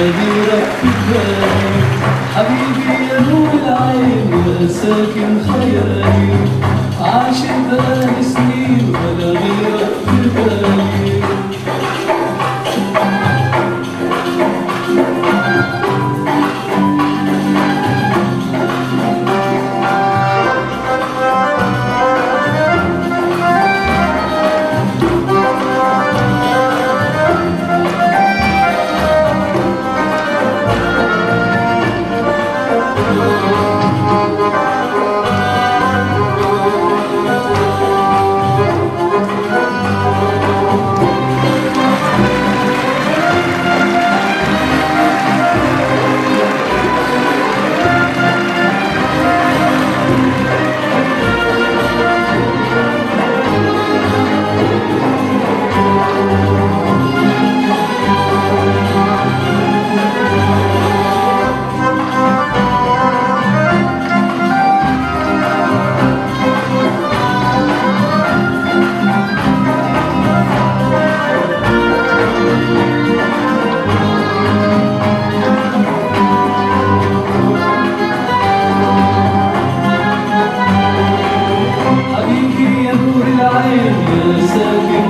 baby. Mr. you.